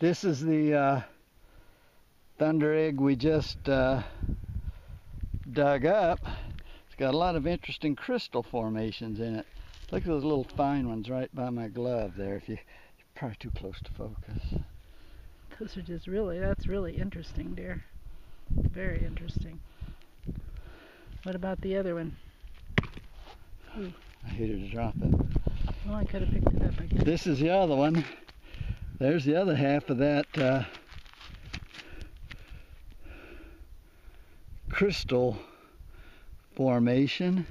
This is the uh, thunder egg we just uh, dug up. It's got a lot of interesting crystal formations in it. Look at those little fine ones right by my glove there. If you, you're probably too close to focus. Those are just really, that's really interesting, dear. Very interesting. What about the other one? I hate her to drop it. Oh, I could have picked it up. I guess. This is the other one. There's the other half of that uh, crystal formation.